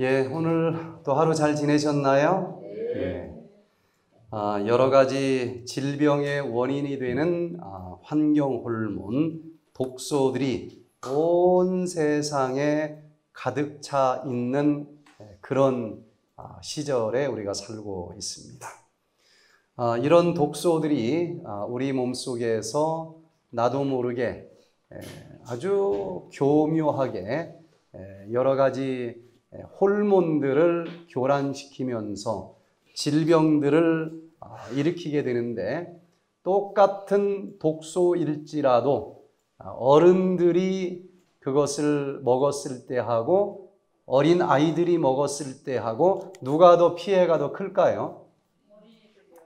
예, 오늘 또 하루 잘 지내셨나요? 예. 아, 여러 가지 질병의 원인이 되는 아, 환경 호르몬, 독소들이 온 세상에 가득 차 있는 예, 그런 아, 시절에 우리가 살고 있습니다. 아, 이런 독소들이 아, 우리 몸 속에서 나도 모르게 예, 아주 교묘하게 예, 여러 가지 예, 호르몬들을 교란시키면서 질병들을 아, 일으키게 되는데 똑같은 독소일지라도 아, 어른들이 그것을 먹었을 때 하고 어린 아이들이 먹었을 때 하고 누가 더 피해가 더 클까요?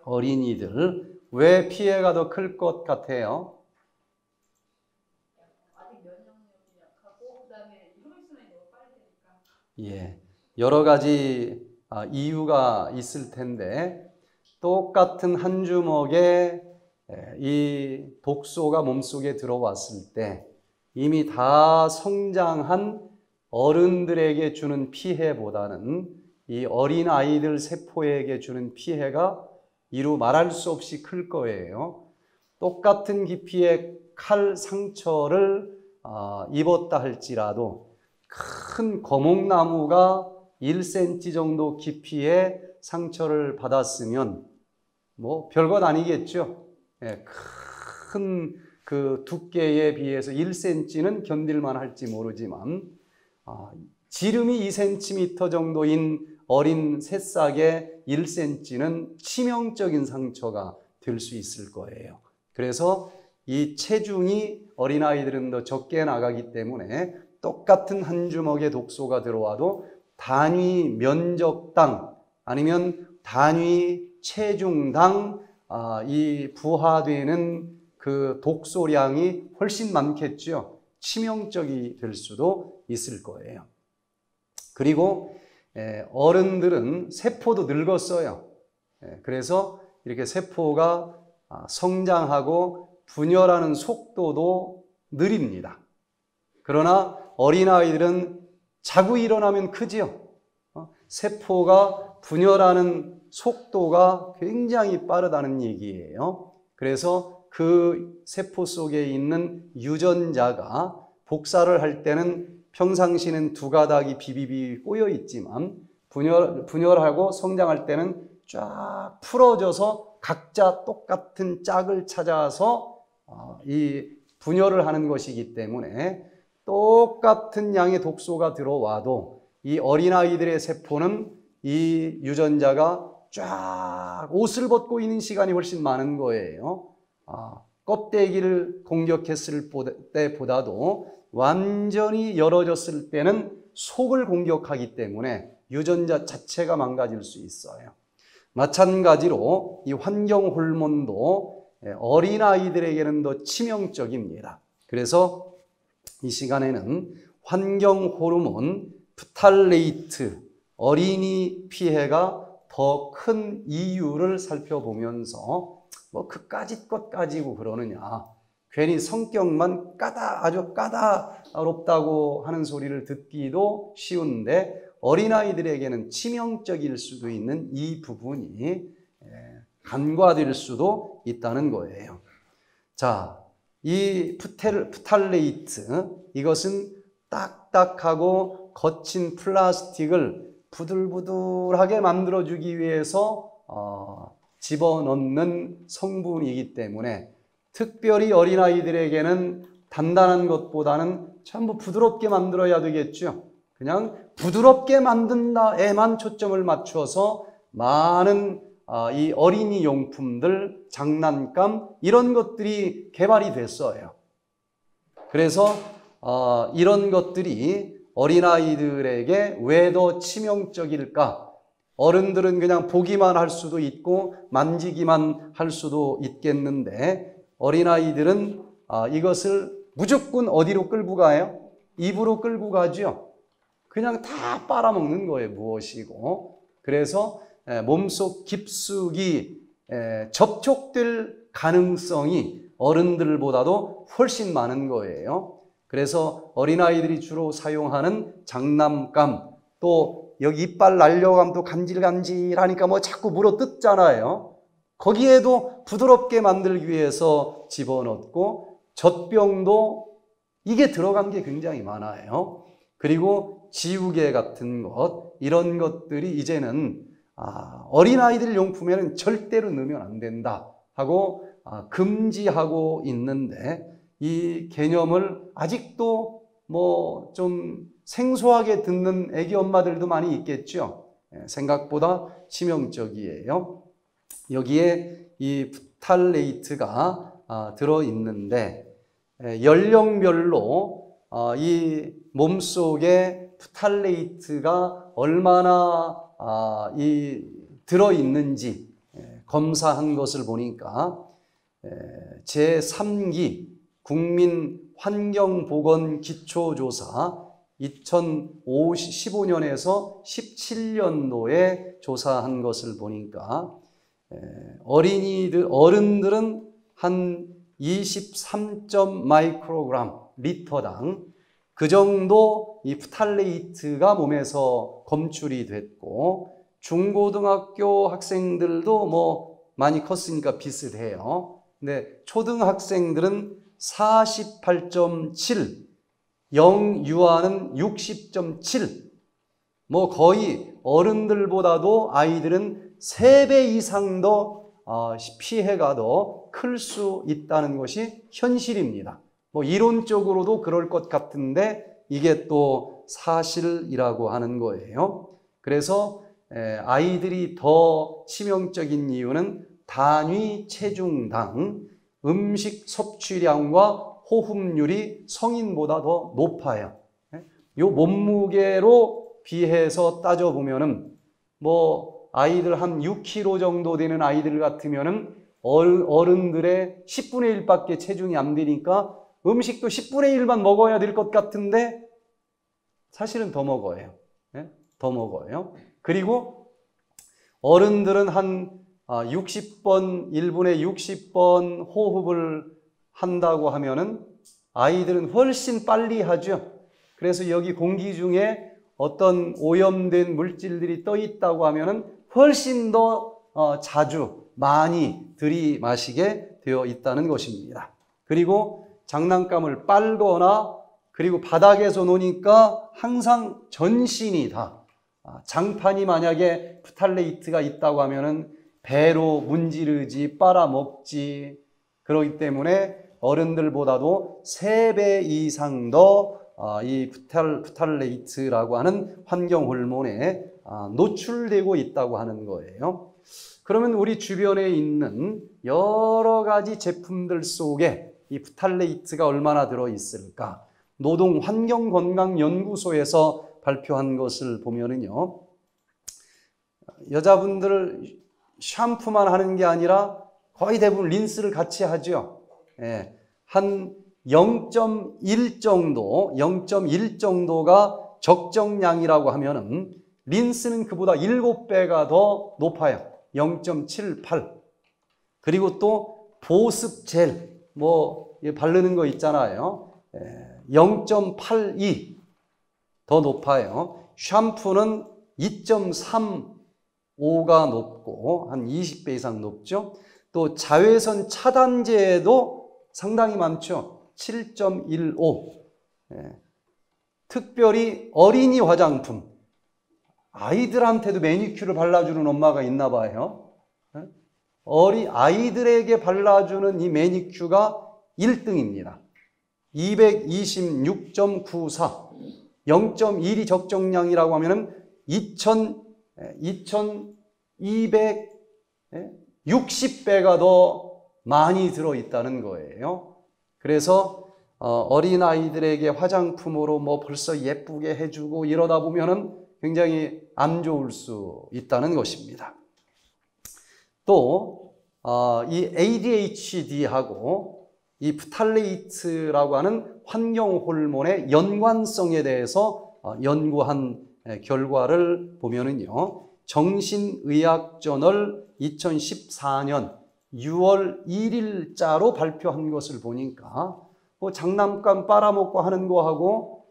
어린이들. 왜 피해가 더 클 것 같아요? 아직 면역력이 약하고 그다음에 혈액순환이 너무 빠르니까 예, 여러 가지 아, 이유가 있을 텐데 똑같은 한 주먹에 에, 이 독소가 몸속에 들어왔을 때 이미 다 성장한 어른들에게 주는 피해보다는 이 어린 아이들 세포에게 주는 피해가 이루 말할 수 없이 클 거예요. 똑같은 깊이의 칼 상처를 아, 입었다 할지라도 큰 거목나무가 1cm 정도 깊이의 상처를 받았으면 뭐 별것 아니겠죠. 예, 큰그 두께에 비해서 1cm는 견딜만 할지 모르지만 아, 지름이 2cm 정도인 어린 새싹의 1cm는 치명적인 상처가 될 수 있을 거예요. 그래서 이 체중이 어린아이들은 더 적게 나가기 때문에 똑같은 한 주먹의 독소가 들어와도 단위 면적당 아니면 단위 체중당 아, 이 부하되는 그 독소량이 훨씬 많겠죠. 치명적이 될 수도 있을 거예요. 그리고 에, 어른들은 세포도 늙었어요. 에, 그래서 이렇게 세포가 아, 성장하고 분열하는 속도도 느립니다. 그러나 어린아이들은 자고 일어나면 크지요. 어? 세포가 분열하는 속도가 굉장히 빠르다는 얘기예요. 그래서 그 세포 속에 있는 유전자가 복사를 할 때는 평상시는 두 가닥이 비비비 꼬여 있지만 분열, 분열하고 성장할 때는 쫙 풀어져서 각자 똑같은 짝을 찾아서 어, 이 분열을 하는 것이기 때문에 똑같은 양의 독소가 들어와도 이 어린아이들의 세포는 이 유전자가 쫙 옷을 벗고 있는 시간이 훨씬 많은 거예요. 아, 껍데기를 공격했을 때보다도 완전히 열어졌을 때는 속을 공격하기 때문에 유전자 자체가 망가질 수 있어요. 마찬가지로 이 환경 호르몬도 어린아이들에게는 더 치명적입니다. 그래서 이 시간에는 환경 호르몬 프탈레이트 어린이 피해가 더 큰 이유를 살펴보면서 뭐 그까짓 것 가지고 그러느냐 괜히 성격만 까다 아주 까다롭다고 하는 소리를 듣기도 쉬운데 어린아이들에게는 치명적일 수도 있는 이 부분이 간과될 수도 있다는 거예요. 자, 이 푸텔, 푸탈레이트 이것은 딱딱하고 거친 플라스틱을 부들부들하게 만들어주기 위해서 어, 집어넣는 성분이기 때문에 특별히 어린아이들에게는 단단한 것보다는 전부 부드럽게 만들어야 되겠죠. 그냥 부드럽게 만든다에만 초점을 맞추어서 많은 이 어린이 용품들, 장난감 이런 것들이 개발이 됐어요. 그래서 어, 이런 것들이 어린아이들에게 왜 더 치명적일까? 어른들은 그냥 보기만 할 수도 있고 만지기만 할 수도 있겠는데 어린아이들은 아, 이것을 무조건 어디로 끌고 가요? 입으로 끌고 가죠. 그냥 다 빨아먹는 거예요, 무엇이고. 그래서 몸속 깊숙이 접촉될 가능성이 어른들보다도 훨씬 많은 거예요. 그래서 어린아이들이 주로 사용하는 장난감 또 여기 이빨 날려가면 또 간질간질하니까 뭐 자꾸 물어 뜯잖아요. 거기에도 부드럽게 만들기 위해서 집어넣고 젖병도 이게 들어간 게 굉장히 많아요. 그리고 지우개 같은 것 이런 것들이 이제는 아, 어린아이들 용품에는 절대로 넣으면 안 된다 하고 아, 금지하고 있는데 이 개념을 아직도 뭐 좀 생소하게 듣는 애기 엄마들도 많이 있겠죠. 예, 생각보다 치명적이에요. 여기에 이 부탈레이트가 아, 들어 있는데 예, 연령별로 아, 이 몸속에 부탈레이트가 얼마나 아, 이 들어 있는지 예, 검사한 것을 보니까 제 3기 국민 환경보건 기초조사 2015년에서 17년도에 조사한 것을 보니까 어린이들 어른들은 한 23점 마이크로그램 리터당 그 정도 이 프탈레이트가 몸에서 검출이 됐고 중고등학교 학생들도 뭐 많이 컸으니까 비슷해요. 근데 초등학생들은 48.7, 영유아는 60.7, 뭐 거의 어른들보다도 아이들은 3배 이상 더 어, 피해가 더 클 수 있다는 것이 현실입니다. 뭐 이론적으로도 그럴 것 같은데 이게 또 사실이라고 하는 거예요. 그래서 아이들이 더 치명적인 이유는 단위 체중당 음식 섭취량과 호흡률이 성인보다 더 높아요. 요 몸무게로 비해서 따져보면은 뭐 아이들 한 6kg 정도 되는 아이들 같으면은 어른들의 10분의 1밖에 체중이 안 되니까 음식도 10분의 1만 먹어야 될 것 같은데 사실은 더 먹어요. 더 먹어요. 그리고 어른들은 한 60번, 1분에 60번 호흡을 한다고 하면은 아이들은 훨씬 빨리 하죠. 그래서 여기 공기 중에 어떤 오염된 물질들이 떠 있다고 하면은 훨씬 더 어, 자주 많이 들이마시게 되어 있다는 것입니다. 그리고 장난감을 빨거나 그리고 바닥에서 노니까 항상 전신이 다 아, 장판이 만약에 프탈레이트가 있다고 하면은 배로 문지르지 빨아먹지 그러기 때문에 어른들보다도 3배 이상 더이 아, 프탈, 프탈레이트라고 하는 환경 호르몬에 아, 노출되고 있다고 하는 거예요. 그러면 우리 주변에 있는 여러 가지 제품들 속에 이 프탈레이트가 얼마나 들어 있을까? 노동 환경 건강 연구소에서 발표한 것을 보면은요. 여자분들 샴푸만 하는 게 아니라 거의 대부분 린스를 같이 하죠. 예, 한 0.1 정도, 0.1 정도가 적정량이라고 하면은 린스는 그보다 7배가 더 높아요. 0.78. 그리고 또 보습 젤, 뭐 바르는 거 있잖아요. 0.82 더 높아요. 샴푸는 2.35가 높고 한 20배 이상 높죠. 또 자외선 차단제도 상당히 많죠. 7.15. 예. 특별히 어린이 화장품. 아이들한테도 매니큐를 발라주는 엄마가 있나 봐요. 예? 어리 아이들에게 발라주는 이 매니큐가 1등입니다. 226.94. 0.1이 적정량이라고 하면은 2,000, 2,260배가 더 많이 들어있다는 거예요. 그래서 어, 어린아이들에게 화장품으로 뭐 벌써 예쁘게 해주고 이러다 보면은 굉장히 안 좋을 수 있다는 것입니다. 또, 어, 이 ADHD하고 이 프탈레이트라고 하는 환경 호르몬의 연관성에 대해서 어, 연구한 결과를 보면은요. 정신의학 저널 2014년 6월 1일자로 발표한 것을 보니까 뭐 장난감 빨아먹고 하는 거하고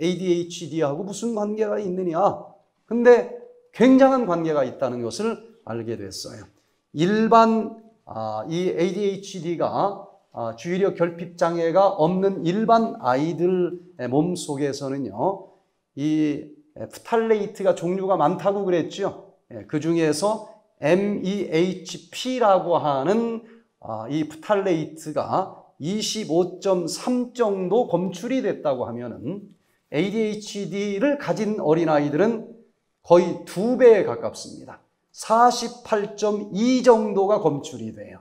ADHD하고 무슨 관계가 있느냐? 근데 굉장한 관계가 있다는 것을 알게 됐어요. 일반 아, 이 ADHD가 아, 주의력 결핍 장애가 없는 일반 아이들의 몸 속에서는요, 이 프탈레이트가 종류가 많다고 그랬죠. 예, 그 중에서 MEHP라고 하는 아, 이 프탈레이트가 25.3 정도 검출이 됐다고 하면은 ADHD를 가진 어린아이들은 거의 두 배에 가깝습니다. 48.2 정도가 검출이 돼요.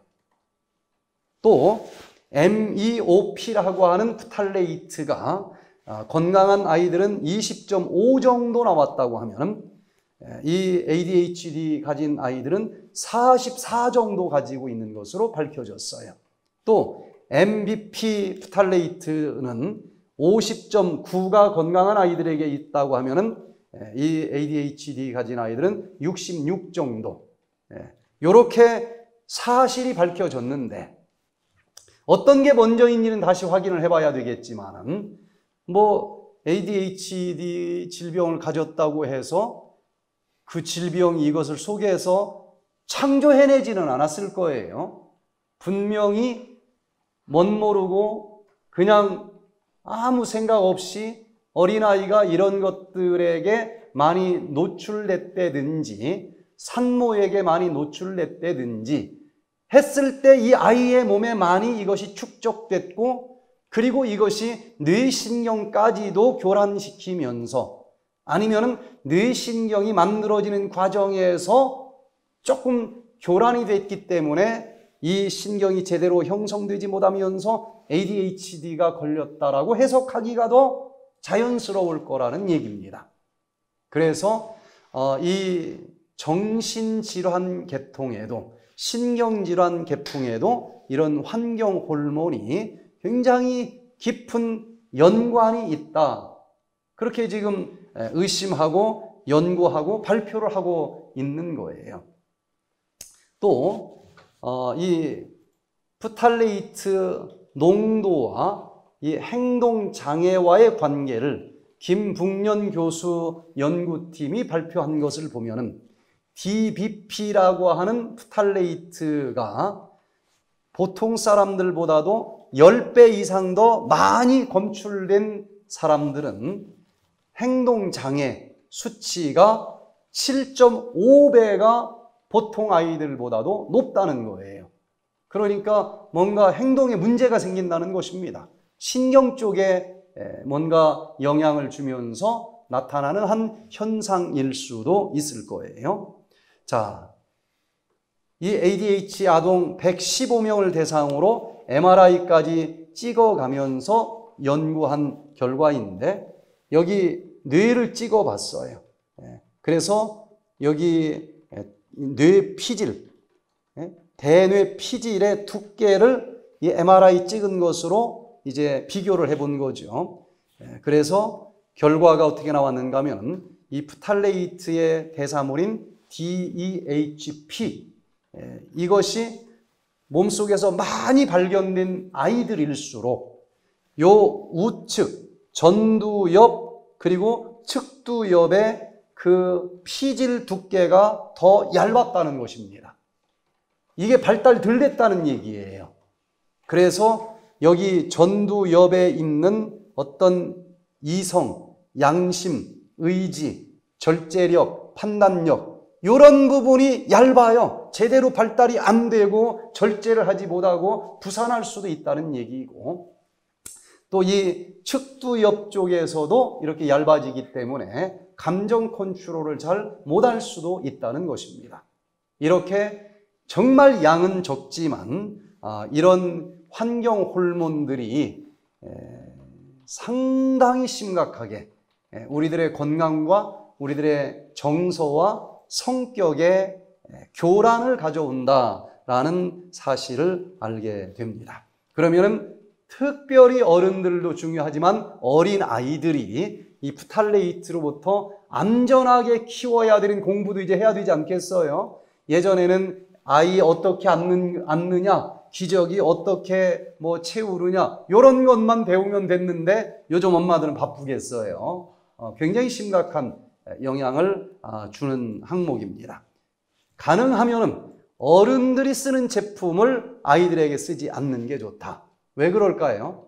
또 MEOP라고 하는 프탈레이트가 아, 건강한 아이들은 20.5 정도 나왔다고 하면 이 ADHD 가진 아이들은 44 정도 가지고 있는 것으로 밝혀졌어요. 또 MBP 프탈레이트는 50.9가 건강한 아이들에게 있다고 하면은 이 ADHD 가진 아이들은 66 정도. 이렇게 사실이 밝혀졌는데 어떤 게 먼저인지는 다시 확인을 해봐야 되겠지만은 뭐 ADHD 질병을 가졌다고 해서 그 질병이 이것을 속에서 창조해내지는 않았을 거예요. 분명히 멋 모르고 그냥 아무 생각 없이 어린아이가 이런 것들에게 많이 노출됐다든지 산모에게 많이 노출됐다든지 했을 때 이 아이의 몸에 많이 이것이 축적됐고 그리고 이것이 뇌신경까지도 교란시키면서 아니면은 뇌신경이 만들어지는 과정에서 조금 교란이 됐기 때문에 이 신경이 제대로 형성되지 못하면서 ADHD가 걸렸다라고 해석하기가 더 자연스러울 거라는 얘기입니다. 그래서 어, 이 정신질환 계통에도 신경질환 계통에도 이런 환경 호르몬이 굉장히 깊은 연관이 있다. 그렇게 지금 의심하고 연구하고 발표를 하고 있는 거예요. 또, 어, 이 프탈레이트 농도와 이 행동 장애와의 관계를 김붕년 교수 연구팀이 발표한 것을 보면은 DBP라고 하는 프탈레이트가 보통 사람들보다도 10배 이상 더 많이 검출된 사람들은 행동장애 수치가 7.5배가 보통 아이들보다도 높다는 거예요. 그러니까 뭔가 행동에 문제가 생긴다는 것입니다. 신경 쪽에 뭔가 영향을 주면서 나타나는 한 현상일 수도 있을 거예요. 자, 이 ADH 아동 115명을 대상으로 MRI까지 찍어가면서 연구한 결과인데 여기 뇌를 찍어봤어요. 그래서 여기 뇌 피질, 대뇌 피질의 두께를 이 MRI 찍은 것으로 이제 비교를 해본 거죠. 그래서 결과가 어떻게 나왔는가 하면 이 프탈레이트의 대사물인 DEHP 이것이 몸속에서 많이 발견된 아이들일수록 요 우측, 전두엽 그리고 측두엽의 그 피질 두께가 더 얇았다는 것입니다. 이게 발달 덜 됐다는 얘기예요. 그래서 여기 전두엽에 있는 어떤 이성, 양심, 의지, 절제력, 판단력 이런 부분이 얇아요. 제대로 발달이 안 되고 절제를 하지 못하고 부산할 수도 있다는 얘기고 또 이 측두엽 쪽에서도 이렇게 얇아지기 때문에 감정 컨트롤을 잘 못할 수도 있다는 것입니다. 이렇게 정말 양은 적지만 아, 이런 환경 호르몬들이 상당히 심각하게 우리들의 건강과 우리들의 정서와 성격에 교란을 가져온다라는 사실을 알게 됩니다. 그러면은 특별히 어른들도 중요하지만 어린 아이들이 이 프탈레이트로부터 안전하게 키워야 되는 공부도 이제 해야 되지 않겠어요? 예전에는 아이 어떻게 앉는, 앉느냐, 기저귀 어떻게 뭐 채우느냐, 이런 것만 배우면 됐는데 요즘 엄마들은 바쁘겠어요. 어, 굉장히 심각한 영향을 아, 주는 항목입니다. 가능하면은 어른들이 쓰는 제품을 아이들에게 쓰지 않는 게 좋다. 왜 그럴까요?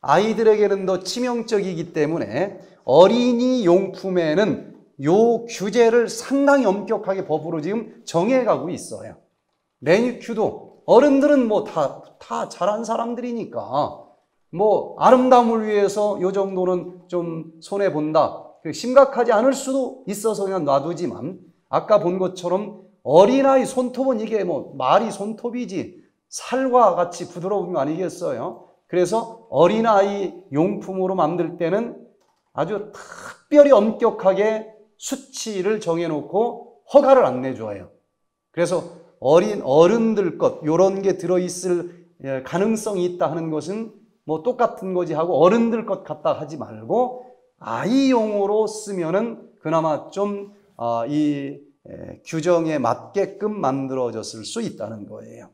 아이들에게는 더 치명적이기 때문에 어린이 용품에는 요 규제를 상당히 엄격하게 법으로 지금 정해가고 있어요. 매니큐도 어른들은 뭐 다, 다 잘한 사람들이니까 뭐 아름다움을 위해서 요 정도는 좀 손해 본다. 그 심각하지 않을 수도 있어서 그냥 놔두지만 아까 본 것처럼 어린아이 손톱은 이게 뭐 말이 손톱이지 살과 같이 부드러운 거 아니겠어요? 그래서 어린아이 용품으로 만들 때는 아주 특별히 엄격하게 수치를 정해놓고 허가를 안 내줘요. 그래서 어린 어른들 것 요런 게 들어있을 예, 가능성이 있다 하는 것은 뭐 똑같은 거지 하고 어른들 것 갖다 하지 말고 아이용으로 쓰면은 그나마 좀이 아, 규정에 맞게끔 만들어졌을 수 있다는 거예요.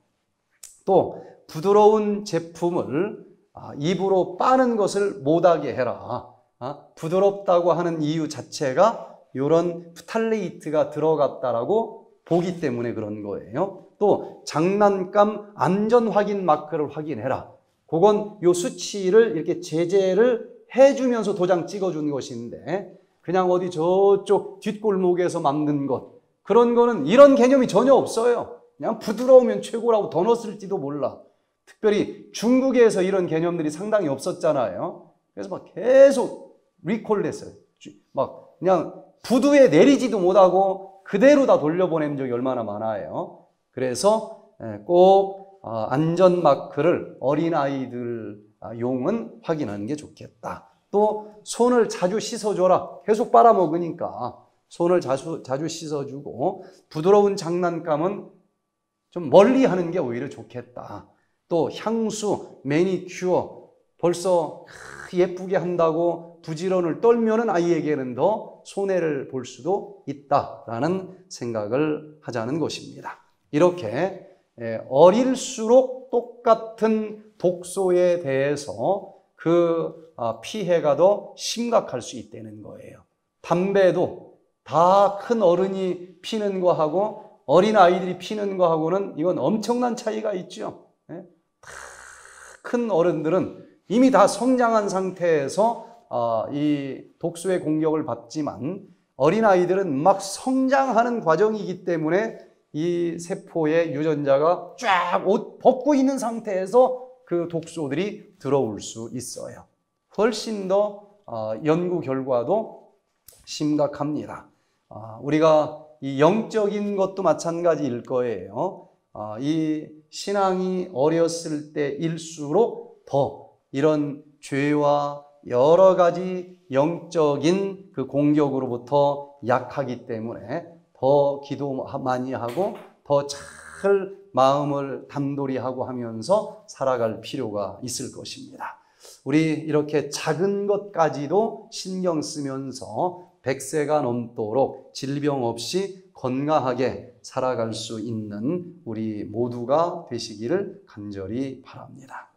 또 부드러운 제품을 아, 입으로 빠는 것을 못하게 해라. 아, 부드럽다고 하는 이유 자체가 이런 프탈레이트가 들어갔다라고 보기 때문에 그런 거예요. 또 장난감 안전 확인 마크를 확인해라. 그건 요 수치를 이렇게 제재를 해주면서 도장 찍어준 것인데 그냥 어디 저쪽 뒷골목에서 만든 것 그런 거는 이런 개념이 전혀 없어요. 그냥 부드러우면 최고라고 더 넣었을지도 몰라. 특별히 중국에서 이런 개념들이 상당히 없었잖아요. 그래서 막 계속 리콜 했어요. 막 그냥 부두에 내리지도 못하고 그대로 다 돌려보낸 적이 얼마나 많아요. 그래서 꼭 어, 안전 마크를 어린 아이들 아, 용은 확인하는 게 좋겠다. 또 손을 자주 씻어줘라. 계속 빨아먹으니까 손을 자주 자주 씻어주고 부드러운 장난감은 좀 멀리 하는 게 오히려 좋겠다. 또 향수, 매니큐어 벌써 예쁘게 한다고 부지런을 떨면은 아이에게는 더 손해를 볼 수도 있다라는 생각을 하자는 것입니다. 이렇게 어릴수록 똑같은 독소에 대해서 그 아, 피해가 더 심각할 수 있다는 거예요. 담배도 다 큰 어른이 피는 거하고 어린 아이들이 피는 거하고는 이건 엄청난 차이가 있죠. 큰 어른들은 이미 다 성장한 상태에서 아, 이 독소의 공격을 받지만 어린 아이들은 막 성장하는 과정이기 때문에 이 세포의 유전자가 쫙 옷 벗고 있는 상태에서 그 독소들이 들어올 수 있어요. 훨씬 더 어, 연구 결과도 심각합니다. 어, 우리가 이 영적인 것도 마찬가지일 거예요. 어, 이 신앙이 어렸을 때일수록 더 이런 죄와 여러 가지 영적인 그 공격으로부터 약하기 때문에 더 기도 많이 하고 더 잘 마음을 단돌이 하고 하면서 살아갈 필요가 있을 것입니다. 우리 이렇게 작은 것까지도 신경 쓰면서 100세가 넘도록 질병 없이 건강하게 살아갈 수 있는 우리 모두가 되시기를 간절히 바랍니다.